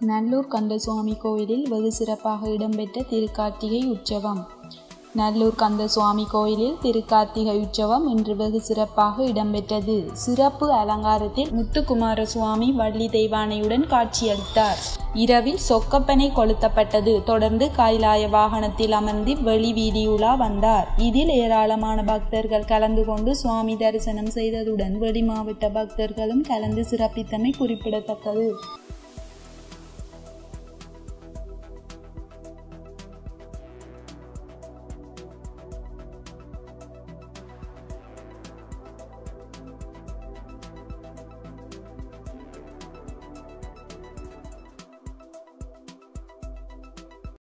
நல்லூர் கந்தசுவாமி கோயிலில் வெகு சிறப்பாக இடம்பெற்ற திருக்கார்த்திகை உற்சவம். நல்லூர் கந்தசுவாமி கோயிலில் திருக்கார்த்திகை உற்சவம் இன்று வெகு சிறப்பாக இடம்பெற்றது. சிறப்பு அலங்காரத்தில் முத்துக்குமார சுவாமி வள்ளி தெய்வானையுடன் காட்சியளித்தார். இரவில் சொக்கப்பனை கொளுத்தப்பட்டது. தொடர்ந்து கைலாய வாகனத்தில் அமர்ந்து வெளி வீதியுலா வந்தார். இதில் ஏராளமான பக்தர்கள் கலந்து கொண்டு சுவாமி தரிசனம் செய்ததுடன் வெளி மாவட்ட பக்தர்களும் கலந்து சிறப்பித்தமை குறிப்பிடத்தக்கது.